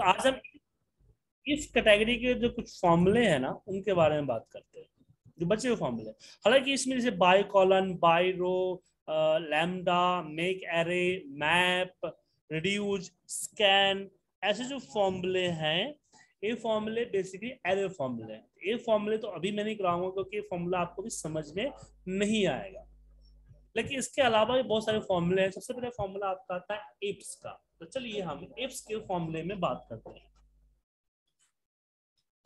तो आज हम इस कैटेगरी के जो कुछ फॉर्मूले हैं ना, उनके बारे में बात करते हैं, जो बचे हुए फॉर्मूले हालाँकि इसमें जैसे by col, by row lambda, make array, map reduce scan, ऐसे जो फॉर्मूले हैं, ये फॉर्मूले बेसिकली एरे फॉर्मूले हैं। ये फॉर्मूले तो अभी मैं नहीं कराऊँगा क्योंकि ये फॉर्मूला आपको भी समझ में नहीं आएगा। लेकिन इसके अलावा भी बहुत सारे फॉर्मूले हैं। सबसे पहले फॉर्मूला आपका आता है इप्स का। तो चलिए हम इप्स के फॉर्मूले में बात करते हैं।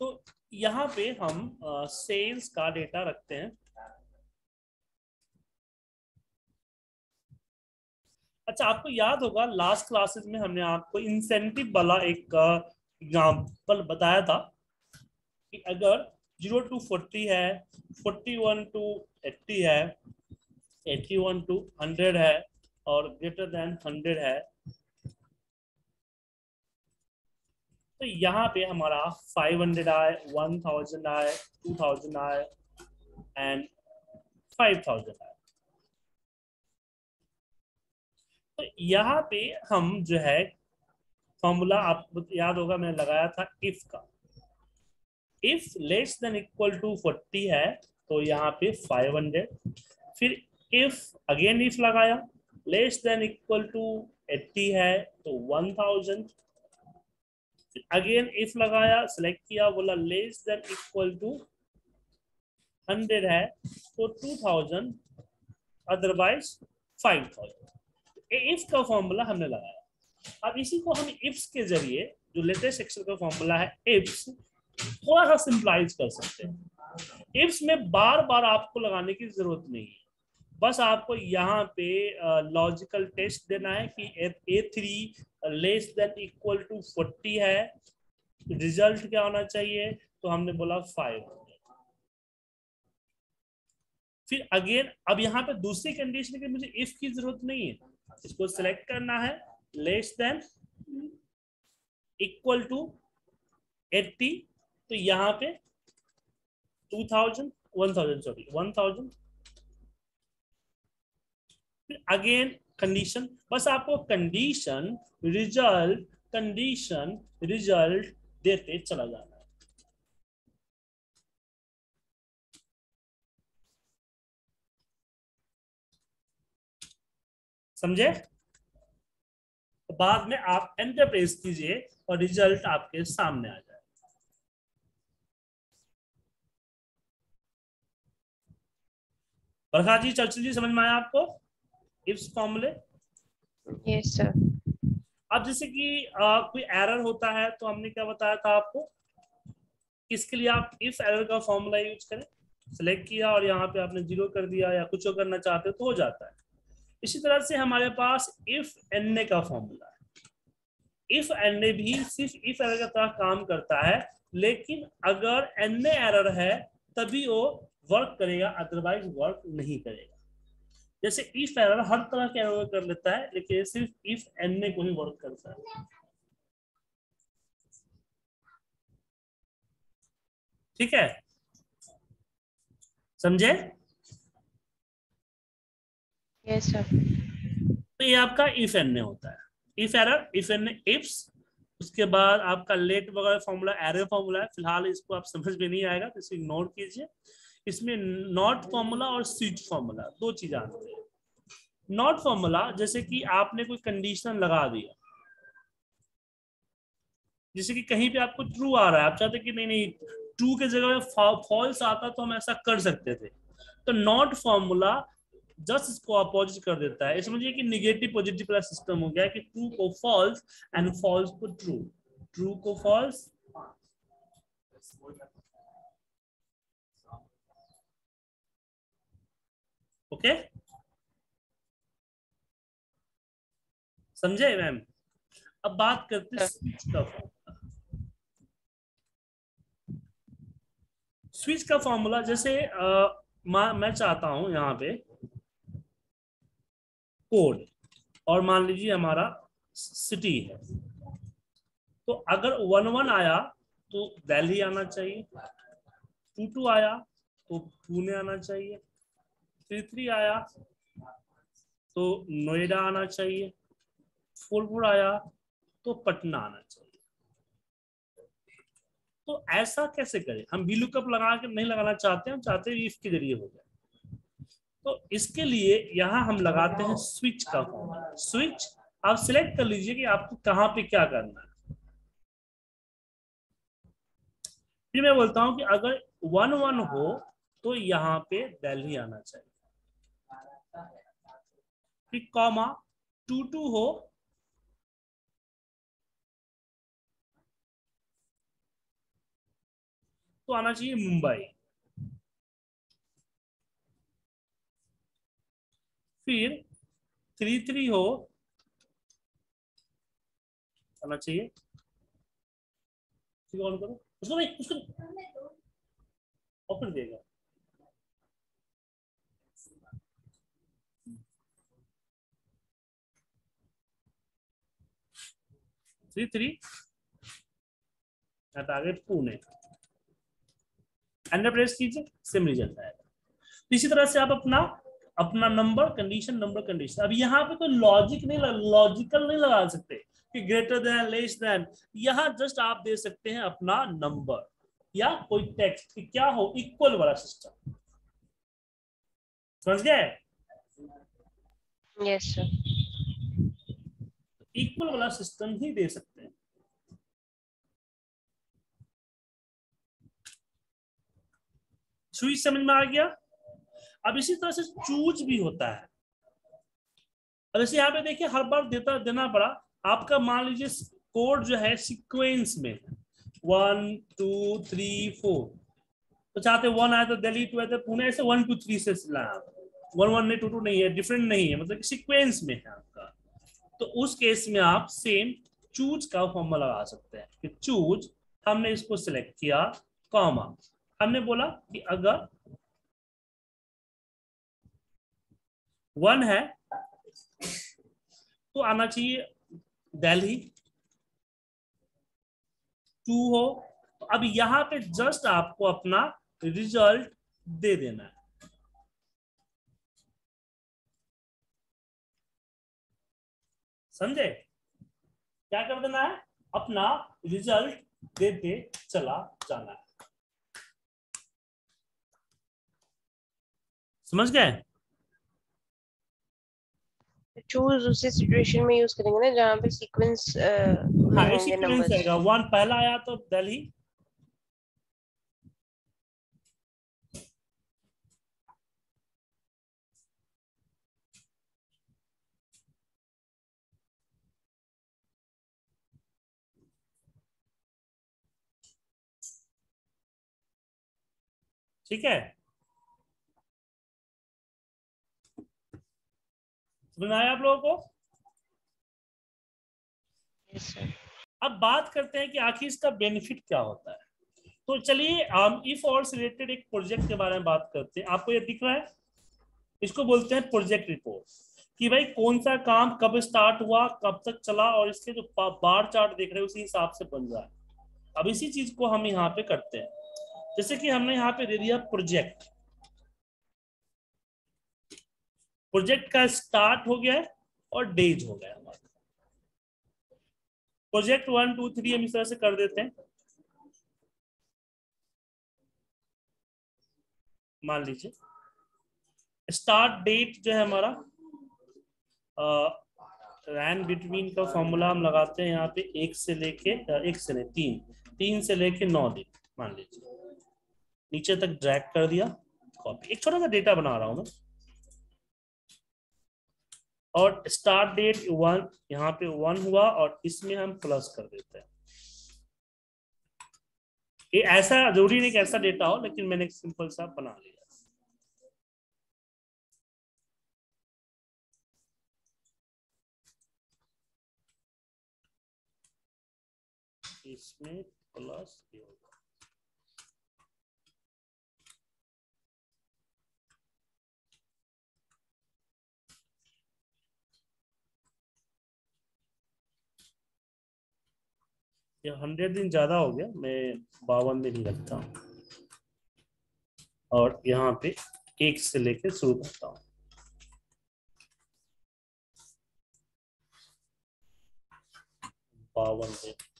तो यहाँ पे हम सेल्स का डेटा रखते हैं। अच्छा आपको याद होगा लास्ट क्लासेस में हमने आपको इंसेंटिव वाला एक एग्ज़ाम्पल बताया था कि अगर ज़ीरो टू फोर्टी है फोर्टी वन टू एट्टी है एट्टी वन टू हंड्रेड है, और ग्रेटर देन हंड्रेड है तो यहाँ पे हमारा 500 आए 1000 आए 2000 आए एंड 5000 आए। तो यहाँ पे हम जो है फॉर्मूला आपको याद होगा मैंने लगाया था इफ़ का। If less than equal to 40 है तो यहाँ पे 500 फिर इफ़ अगेन इफ़ लगाया लेस देन इक्वल टू 80 है तो 1000 अगेन इफ़ लगाया सिलेक्ट किया बोला less than equal to hundred है तो two thousand otherwise five thousand if का फॉर्मूला हमने लगाया अब इसी को हम इफ्स के ज़रिए जो लेटेस्ट एक्सेल का फॉर्मूला है इफ्स थोड़ा सा सिंपलाइज कर सकते हैं इफ्स में बार बार आपको लगाने की ज़रूरत नहीं है बस आपको यहाँ पे लॉजिकल टेस्ट देना है कि A three less than equal to forty है रिज़ल्ट क्या होना चाहिए? तो हमने बोला फाइव फिर अगेन अब यहाँ पे दूसरी कंडीशन की मुझे इफ़ की ज़रूरत नहीं है। इसको सिलेक्ट करना है less than equal to eighty तो यहाँ पे two thousand one thousand sorry one thousand फिर अगेन कंडीशन बस आपको कंडीशन रिज़ल्ट कंडीशन रिज़ल्ट देते चला जाना समझे? तो बाद में आप एंटर प्रेस कीजिए और रिज़ल्ट आपके सामने आ जाए। प्रकाश जी चर्चिल जी, समझ में आया आपको? इफ्स फॉर्मूले यस सर अब जैसे कि आ, कोई एरर होता है तो हमने क्या बताया था आपको? किसके लिए आप इफ़ एरर का फॉर्मूला यूज़ करें? सेलेक्ट किया और यहाँ पे आपने ज़ीरो कर दिया या कुछ करना चाहते हो तो हो जाता है। इसी तरह से हमारे पास इफ़ एनए का फॉर्मूला है। इफ़ एनए भी सिर्फ़ इफ़ एरर का तरह काम करता है लेकिन अगर एन एरर है तभी वो वर्क करेगा अदरवाइज़ वर्क नहीं करेगा। जैसे इफ़ एरर हर तरह के एरर कर लेता है लेकिन सिर्फ़ इफ़ एन को ही वर्क करता है। ठीक है? समझे? यस सर तो ये आपका इफ़ एन होता है। If error if N ifs उसके बाद आपका लेट वगैरह फॉर्मूला एरे फॉर्मूला है। फ़िलहाल इसको आप समझ में नहीं आएगा तो इसे इग्नोर कीजिए। इसमें नॉट फॉर्मूला और स्विच फॉर्मूला दो चीज़ आती है। नॉट फॉर्मूला जैसे कि आपने कोई कंडीशन लगा दिया। जैसे कि कहीं पे आपको ट्रू आ रहा है, आप चाहते कि नहीं नहीं ट्रू के जगह में फॉल्स आता तो हम ऐसा कर सकते थे। तो नॉट फॉर्मूला जस्ट इसको अपोजिट कर देता है। समझिए कि निगेटिव पॉजिटिव वाला सिस्टम हो गया कि ट्रू को फॉल्स एंड फॉल्स को ट्रू ट्रू को फॉल्स ओके? समझे मैम? अब बात करते हैं स्विच का फॉर्मूला स्विच का फॉर्मूला जैसे आ, मैं चाहता हूँ यहाँ पे कोड और मान लीजिए हमारा सिटी है। तो अगर वन वन आया तो दिल्ली आना चाहिए टू टू आया तो पुणे आना चाहिए थ्री थ्री आया तो नोएडा आना चाहिए फोर फोर आया तो पटना आना चाहिए। तो ऐसा कैसे करें? हम वी लुकअप लगा के नहीं लगाना चाहते, हम चाहते हैं इफ़ के ज़रिए हो जाए। तो इसके लिए यहाँ हम लगाते हैं स्विच का फॉर्म स्विच आप सिलेक्ट कर लीजिए कि आपको कहाँ पे क्या करना है। फिर मैं बोलता हूँ कि अगर वन वन हो तो यहाँ पे दिल्ली आना चाहिए। फिर कॉमा टू टू हो। तो आना चाहिए मुंबई। फिर थ्री थ्री हो। आना चाहिए। ऑन करो। उसको नहीं उसको ऑफ़र देगा थ्री थ्री आगे पुणे। एंटर प्रेस कीजिए सेम रिज़ल्ट आएगा इसी तरह से आप अपना अपना नंबर कंडीशन नंबर कंडीशन अब यहाँ पे कोई लॉजिक नहीं लॉजिकल नहीं लगा सकते कि ग्रेटर देन लेस देन यहाँ जस्ट आप दे सकते हैं अपना नंबर या कोई टेक्स्ट कि क्या हो इक्वल वाला सिस्टम समझ गए? यस सर इक्वल वाला सिस्टम ही दे सकते हैं। स्विच समझ में आ गया? अब इसी तरह से चूज़ भी होता है। अब जैसे यहाँ पे देखिए, हर बार देता, देना पड़ा। आपका मान लीजिए कोड जो है सीक्वेंस में वन टू थ्री फोर तो चाहते वन आए तो दिल्ली टू आए तो पुणे ऐसे वन टू थ्री से लाया। वन वन नहीं टू टू नहीं है डिफरेंट नहीं है। मतलब सीक्वेंस में है आपका। तो उस केस में आप सेम चूज़ का फॉर्मूला लगा सकते हैं कि चूज़ हमने इसको सिलेक्ट किया कॉमा हमने बोला कि अगर वन है तो आना चाहिए दिल्ली टू हो तो अब यहाँ पे जस्ट आपको अपना रिज़ल्ट दे देना है। समझे? क्या कर देना है? अपना रिज़ल्ट देते चला जाना है। समझ गए? चूज़ उसी सिचुएशन में यूज़ करेंगे ना जहाँ पे सीक्वेंस हाँ सीक्वेंस आएगा वन पहला आया तो दिल्ली ठीक है? समझ आया आप लोगों को? सर अब बात करते हैं कि आखिर इसका बेनिफिट क्या होता है। तो चलिए हम इफ़ और रिलेटेड एक प्रोजेक्ट के बारे में बात करते हैं। आपको ये दिख रहा है? इसको बोलते हैं प्रोजेक्ट रिपोर्ट कि भाई कौन सा काम कब स्टार्ट हुआ कब तक चला और इसके जो बार चार्ट देख रहे हैं उसी हिसाब से बन रहा है। अब इसी चीज़ को हम यहाँ पे करते हैं। जैसे कि हमने यहाँ पे दे दिया प्रोजेक्ट प्रोजेक्ट का स्टार्ट हो गया और डेज़ हो गया हमारा। प्रोजेक्ट वन टू थ्री हम इस तरह से कर देते हैं। मान लीजिए। स्टार्ट डेट जो है हमारा रैन बिटवीन का फॉर्मूला हम लगाते हैं यहाँ पे एक से लेके, एक से नहीं, तीन। तीन से लेके नौ दिन, मान लीजिए। नीचे तक ड्रैग कर दिया कॉपी एक छोटा सा डेटा बना रहा हूँ मैं। और स्टार्ट डेट वन यहाँ पे वन हुआ और इसमें हम प्लस कर देते हैं। ये ऐसा ज़रूरी नहीं कि ऐसा डेटा हो, लेकिन मैंने सिंपल सा बना लिया। इसमें प्लस ये होगा। हंड्रेड दिन ज़्यादा हो गया, मैं बावन दिन ही रखता हूँ। और यहाँ पे एक से लेकर शुरू करता हूँ। बावन दिन।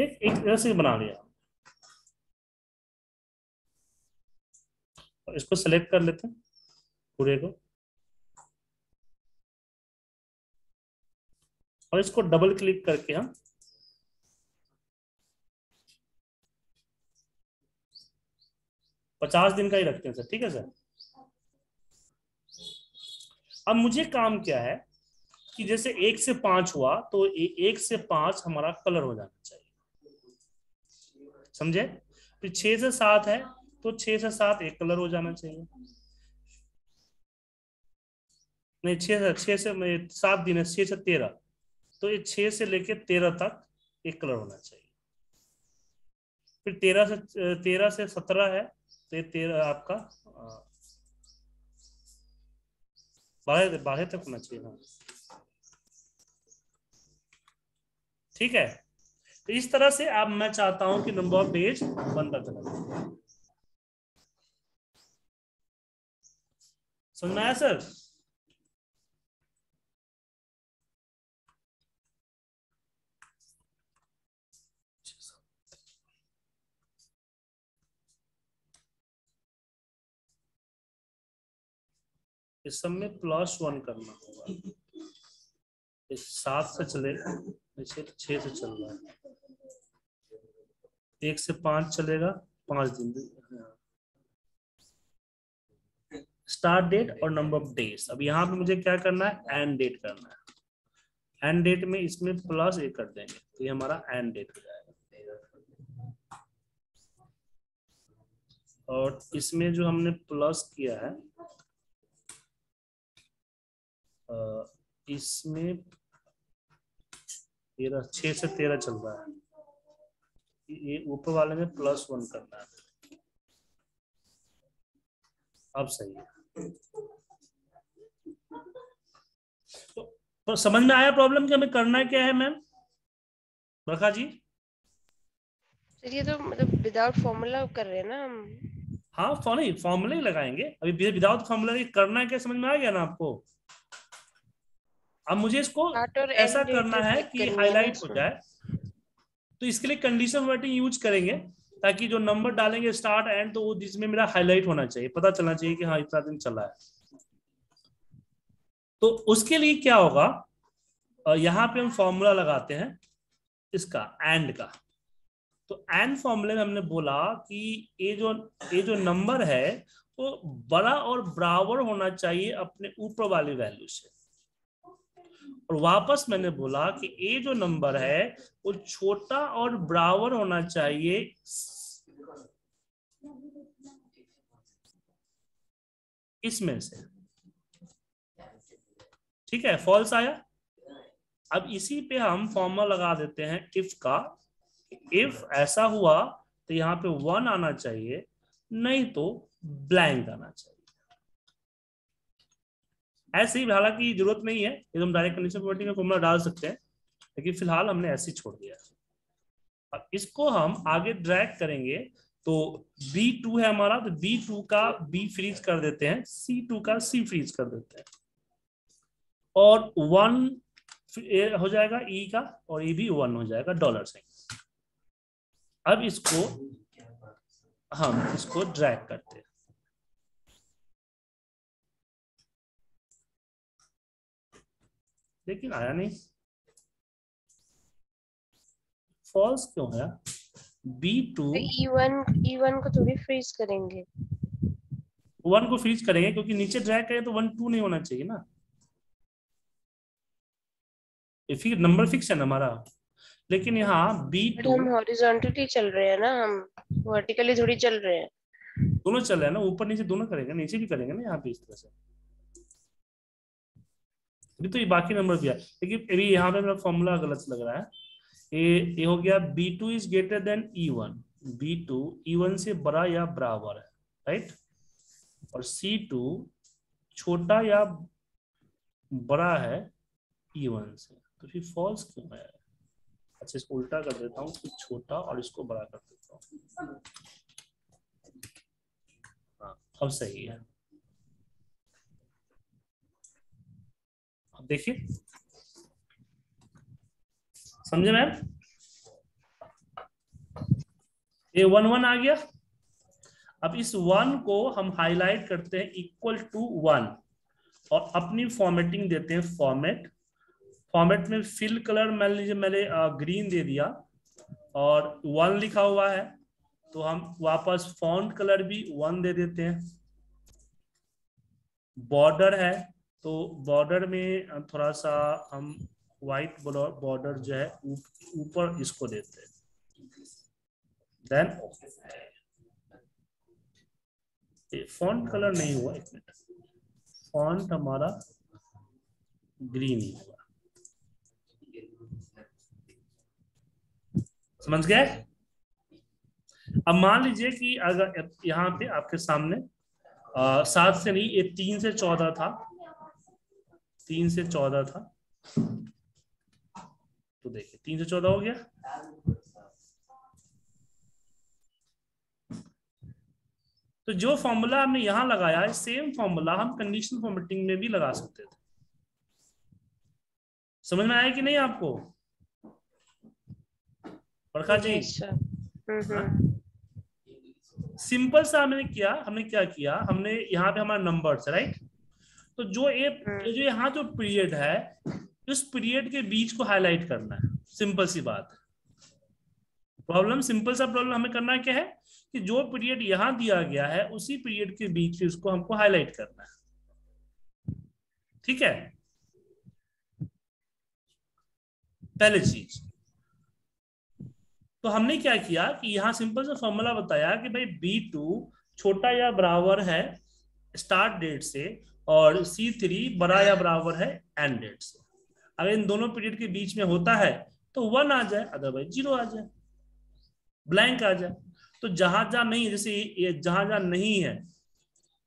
एक एक तरह से बना लिया। और इसको सेलेक्ट कर लेते हैं पूरे को। और इसको डबल क्लिक करके हम पचास दिन का ही रखते हैं सर ठीक है सर? अब मुझे काम क्या है कि जैसे एक से पाँच हुआ तो ए, एक से पाँच हमारा कलर हो जाना चाहिए। समझे? फिर छह से सात है तो छह से सात एक कलर हो जाना चाहिए। नहीं, छह से छह से सात दिन है, छह से तेरह। तो ये छह से लेके तेरह तक एक कलर होना चाहिए। फिर तेरह से तेरह से सत्रह है तो ये तेरह आपका बारह बारह तक होना चाहिए हाँ। ठीक है? तो इस तरह से अब मैं चाहता हूँ कि नंबर ऑफ़ डेज़ बनता चला समझ में सर इस में प्लस वन करना होगा। सात से चले छह से चल रहा है। एक से पाँच चलेगा, पाँच दिन स्टार्ट डेट और नंबर ऑफ़ डेज़ अब यहाँ पे मुझे क्या करना है? एंड डेट करना है। एंड डेट में इसमें प्लस एक कर देंगे तो ये हमारा एंड डेट हो जाएगा। और इसमें जो हमने प्लस किया है इसमें तेरह, छह से तेरह चल रहा है। ये ऊपर वाले में प्लस वन करना है। अब सही है। तो, तो समझ में आया प्रॉब्लम कि हमें करना क्या है मैम रखा जी? सर ये तो मतलब विदाउट फॉर्मूला कर रहे हैं ना हम। हाँ नहीं फॉर्मूला ही लगाएँगे। अभी विदाउट फॉर्मूला करना क्या समझ में आ गया ना आपको? अब मुझे इसको ऐसा करना है कि हाईलाइट हो जाए। तो इसके लिए कंडीशन वर्टिंग यूज़ करेंगे ताकि जो नंबर डालेंगे स्टार्ट एंड तो वो जिसमें मेरा हाईलाइट होना चाहिए, पता चलना चाहिए कि हाँ इतना दिन चला है। तो उसके लिए क्या होगा? यहाँ पे हम फॉर्मूला लगाते हैं इसका एंड का। तो एंड फॉर्मूले में हमने बोला कि ये जो ये जो नंबर है, वो बड़ा और बराबर होना चाहिए अपने ऊपर वाली वैल्यू से। और वापस मैंने बोला कि ये जो नंबर है, वो छोटा और बराबर होना चाहिए। इसमें से। ठीक है फॉल्स आया? अब इसी पे हम फॉर्मूला लगा देते हैं इफ़ का। इफ़ ऐसा हुआ तो यहाँ पे वन आना चाहिए, नहीं तो ब्लैंक आना चाहिए। ऐसे ही हालाँकि ज़रूरत नहीं है एकदम डायरेक्ट कंडीशन प्रॉपर्टी का फॉर्मूला डाल सकते हैं, लेकिन फ़िलहाल हमने ऐसे ही छोड़ दिया अब इसको हम आगे ड्रैग करेंगे तो B2 है हमारा तो B2 का B फ्रीज कर देते हैं C2 का C फ्रीज कर देते हैं। और वन हो जाएगा E का, और E भी वन हो जाएगा डॉलर से। अब इसको हम इसको ड्रैग करते हैं। लेकिन आया नहीं। फॉल्स क्यों है? B two one E one को थोड़ी फ्रीज करेंगे। वन को फ्रीज करेंगे क्योंकि नीचे ड्रैग करें तो वन टू नहीं होना चाहिए ना। फिर नंबर फिक्स है ना हमारा। लेकिन यहाँ बी टू हम हॉरिजॉन्टली चल रहे हैं ना हम वर्टिकली थोड़ी चल रहे हैं। दोनों चल रहे हैं ना ऊपर नीचे दोनों करेंगे नीचे भी करेंगे ना यहाँ पे इस तरह से। अभी तो ये बाकी नंबर दिया लेकिन अभी यहाँ पे मेरा फॉर्मूला गलत लग रहा है। ये ये हो गया B two is greater than E one B two E one से बड़ा या बराबर है राइट और सी टू छोटा या बड़ा है ई e वन से। तो फिर फॉल्स क्यों है? अच्छा इसको उल्टा कर देता हूँ छोटा और इसको बड़ा कर देता हूँ। हाँ अब सही है। देखिए। समझे मैम? ये वन वन आ गया। अब इस वन को हम हाईलाइट करते हैं इक्वल टू वन और अपनी फॉर्मेटिंग देते हैं फॉर्मेट फॉर्मेट में फिल कलर मान लीजिए मैंने ग्रीन दे दिया और वन लिखा हुआ है तो हम वापस फॉन्ट कलर भी वन दे देते हैं। बॉर्डर है तो बॉर्डर में थोड़ा सा हम व्हाइट बॉर्डर जो है ऊपर उप, इसको देते हैं। देन फॉन्ट कलर नहीं हुआ एक मिनट फॉन्ट हमारा ग्रीन ही हुआ। समझ गए? अब मान लीजिए कि अगर यहाँ पे आपके सामने सात से नहीं ये तीन से चौदह था। तीन से चौदह था। तो देखिए तीन से चौदह हो गया। तो जो फॉर्मूला हमने यहाँ लगाया है सेम फॉर्मूला हम कंडीशनल फॉर्मेटिंग में भी लगा सकते थे। समझ में आया कि नहीं आपको? प्रकाश जी? सिंपल सा हमने किया हमने क्या किया? हमने यहाँ पे हमारा नंबर राइट तो जो ये हम्म। जो यहाँ जो पीरियड है उस पीरियड के बीच को हाईलाइट करना है। सिंपल सी बात। प्रॉब्लम सिंपल सा प्रॉब्लम हमें करना क्या है? कि जो पीरियड यहाँ दिया गया है उसी पीरियड के बीच उसको हमको हाईलाइट करना है। ठीक है? पहले चीज़। तो हमने क्या किया कि यहाँ सिंपल सा फॉर्मूला बताया कि भाई बी टू छोटा या बराबर है स्टार्ट डेट से और सी थ्री बड़ा या बराबर है एंड डेट से अगर इन दोनों पीरियड के बीच में होता है तो वन आ जाए अदरवाइज़ ज़ीरो आ जाए। ब्लैंक आ जाए। तो जहाँ जहाँ नहीं है जैसे ये जहाँ जहाँ नहीं है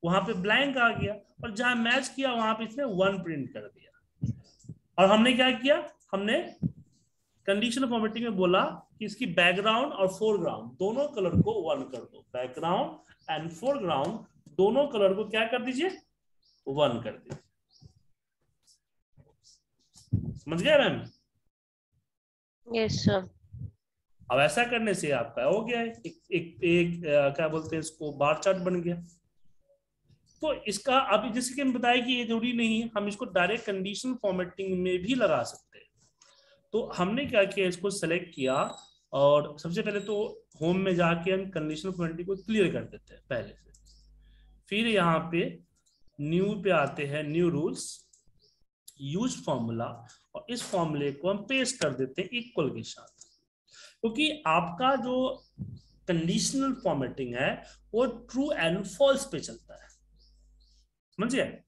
वहाँ पे ब्लैंक आ गया और जहाँ मैच किया वहाँ पे इसने वन प्रिंट कर दिया। और हमने क्या किया? हमने कंडीशनल फॉर्मेटिंग में बोला कि इसकी बैकग्राउंड और फोरग्राउंड दोनों कलर को वन कर दो। बैकग्राउंड एंड फोरग्राउंड दोनों कलर को क्या कर दीजिए? वन कर दीजिए। समझ गया मैम? यस सर अब ऐसा करने से आपका हो गया है। एक एक, एक आ, क्या बोलते हैं इसको बार चार्ट बन गया। तो इसका अभी जैसे कि हम बताया कि ये ज़रूरी नहीं है हम इसको डायरेक्ट कंडीशन फॉर्मेटिंग में भी लगा सकते हैं। तो हमने क्या किया इसको सेलेक्ट किया और सबसे पहले तो होम में जाके हम कंडीशनल फॉर्मेटिंग को क्लियर कर देते हैं पहले से। फिर यहाँ पे न्यू पे आते हैं न्यू रूल्स यूज़ फॉर्मूला और इस फॉर्मूले को हम पेस्ट कर देते हैं इक्वल के साथ। क्योंकि तो आपका जो कंडीशनल फॉर्मेटिंग है, वो ट्रू एंड फॉल्स पे चलता है। समझिए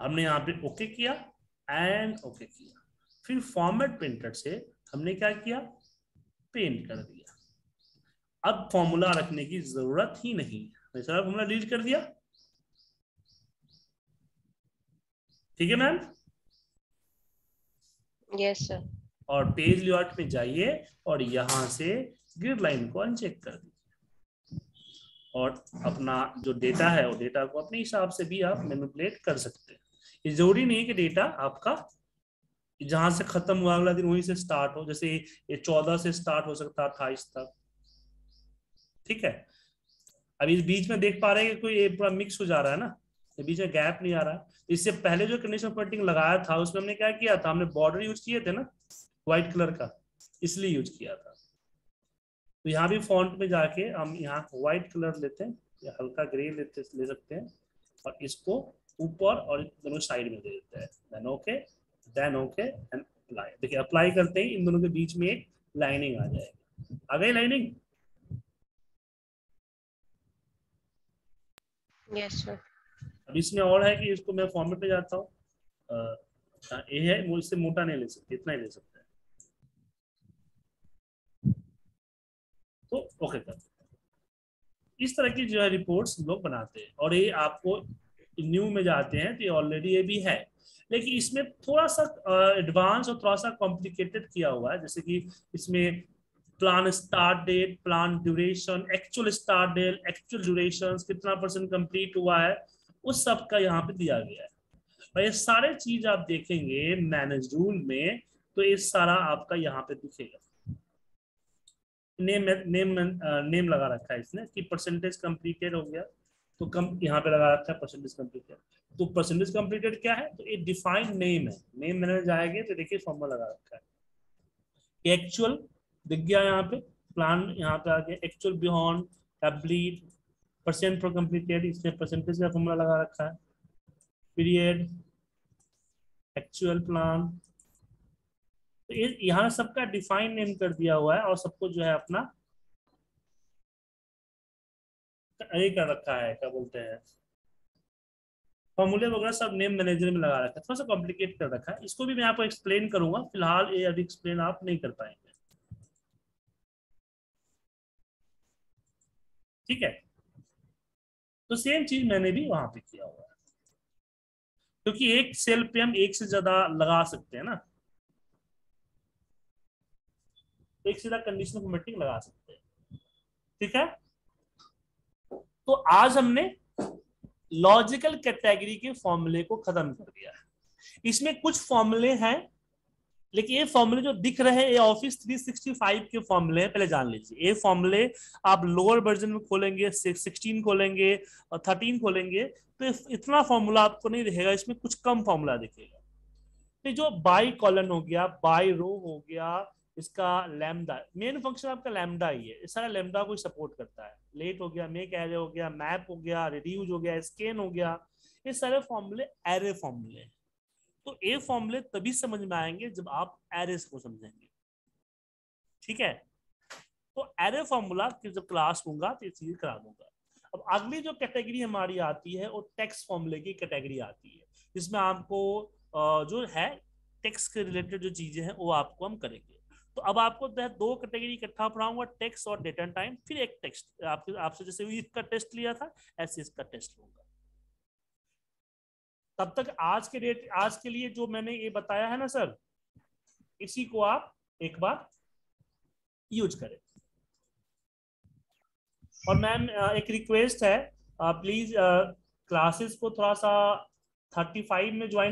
हमने यहाँ पे ओके किया एंड ओके किया। फिर फॉर्मेट प्रिंटर से हमने क्या किया? पेंट कर दिया। अब फॉर्मूला रखने की ज़रूरत ही नहीं है। फॉर्मूला डिलीट कर दिया। ठीक है मैम? यस सर और पेज लेआउट में जाइए और यहाँ से ग्रिड लाइन को अनचेक कर दीजिए। और अपना जो डेटा है वो डेटा को अपने हिसाब से भी आप मैनिपुलेट कर सकते हैं। ये ज़रूरी नहीं है कि डेटा आपका जहाँ से खत्म हुआ अगला दिन वहीं से स्टार्ट हो। जैसे ये चौदह से स्टार्ट हो सकता है अट्ठाईस तक। ठीक है? अब इस बीच में देख पा रहे हैं कि कोई ये पूरा मिक्स हो जा रहा है ना? बीच में गैप नहीं आ रहा। इससे पहले जो कंडीशन पॉइंटिंग लगाया था, उसमें हमने क्या किया था? हमने बॉर्डर यूज़ किए थे ना? व्हाइट कलर का। इसलिए यूज़ किया था। तो यहाँ भी फॉन्ट में जाके हम यहाँ व्हाइट कलर लेते हैं, या हल्का ग्रे लेते, ले सकते हैं, और इसको ऊपर और दोनों साइड में दे देते हैं। Then okay then okay and apply देखिए अप्लाई करते ही इन दोनों के बीच में एक लाइनिंग आ जाएगी। आ गई लाइनिंग यस सर अब इसमें और है कि इसको मैं फॉर्मेट में जाता हूँ। ये है मुझसे मोटा नहीं ले सकते, इतना ही ले सकते हैं। तो ओके कर इस तरह की जो है रिपोर्ट्स लोग बनाते हैं। और ये आपको न्यू में जाते हैं तो ये ऑलरेडी ये भी है। लेकिन इसमें थोड़ा सा एडवांस और थोड़ा सा कॉम्प्लिकेटेड किया हुआ है। जैसे कि इसमें plan start date plan duration actual start date actual duration कितना परसेंट कंप्लीट हुआ है। उस सब का यहाँ पे दिया गया है। और ये सारे चीज़ आप देखेंगे मैनेज रूल में तो ये सारा आपका यहाँ पे दिखेगा। नेम नेम नेम लगा रखा है इसने कि परसेंटेज कंप्लीटेड हो गया तो कम यहाँ पे लगा रखा है परसेंटेज कंप्लीटेड तो परसेंटेज कंप्लीटेड क्या है? तो ये डिफाइंड नेम है। नेम मैंने जाएँगे तो देखिए फॉर्मूला लगा रखा है। एक्चुअल दिख गया यहाँ पे प्लान यहाँ पे आ गया। Actual beyond complete percent for completed इसमें परसेंटेज का फॉर्मूला लगा रखा है। पीरियड एक्चुअल प्लान तो यहाँ सबका डिफाइन नेम कर दिया हुआ है और सबको जो है अपना ये कर रखा है, क्या बोलते हैं? फॉर्मूले वगैरह सब नेम मैनेजर में लगा रखा है। थोड़ा सा कॉम्प्लिकेट कर रखा है। इसको भी मैं आपको एक्सप्लेन करूँगा। फ़िलहाल ये अभी एक्सप्लेन आप नहीं कर पाएँगे। ठीक है? तो सेम चीज़ मैंने भी वहाँ पे किया हुआ है। क्योंकि एक सेल पे हम एक से ज़्यादा लगा सकते हैं ना। एक से ज़्यादा कंडीशनल फॉर्मेटिंग लगा सकते हैं। ठीक है? तो आज हमने लॉजिकल कैटेगरी के फॉर्मूले को खत्म कर दिया है। इसमें कुछ फॉर्मूले हैं लेकिन ये फॉर्मूले जो दिख रहे हैं, ये ऑफ़िस 365 के फॉर्मूले हैं, पहले जान लीजिए। ये फॉर्मूले आप लोअर वर्जन में खोलेंगे 16 खोलेंगे, और 13 खोलेंगे तो इतना फॉर्मूला आपको नहीं दिखेगा, इसमें कुछ कम फॉर्मूला दिखेगा। तो जो बाई कॉलन हो गया बाई रो हो गया, इसका लैमडा मेन फ़ंक्शन आपका लैमडा ही है। सारा लैमडा को सपोर्ट करता है। लेट हो गया मेक एरे हो गया मैप हो गया रिड्यूज हो गया स्केन हो गया। ये सारे फॉर्मूले एरे फॉर्मूले तो ये फॉर्मूले तभी समझ में आएँगे जब आप एरेस को समझेंगे। ठीक है? तो एरे फॉर्मूला जब क्लास लूँगा तो चीज़ करा दूँगा। अब अगली जो कैटेगरी हमारी आती है वो टेक्स्ट फॉर्मूले की कैटेगरी आती है। जिसमें आपको जो है टेक्स्ट के रिलेटेड जो चीज़ें हैं वो आपको हम करेंगे। तो अब आपको दो कैटेगरी इकट्ठा पढ़ाऊँगा टेक्स्ट और डेट एंड टाइम फिर एक टेक्स्ट आपके, आपसे जैसे इसका टेस्ट लिया था, ऐसे इसका टेस्ट लूँगा तब तक आज के डेट आज के लिए जो मैंने ये बताया है ना सर इसी को आप एक बार यूज़ करें। और मैम एक रिक्वेस्ट है प्लीज़ क्लासेस को थोड़ा सा थर्टी फाइव में ज्वाइन